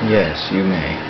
Yes, you may.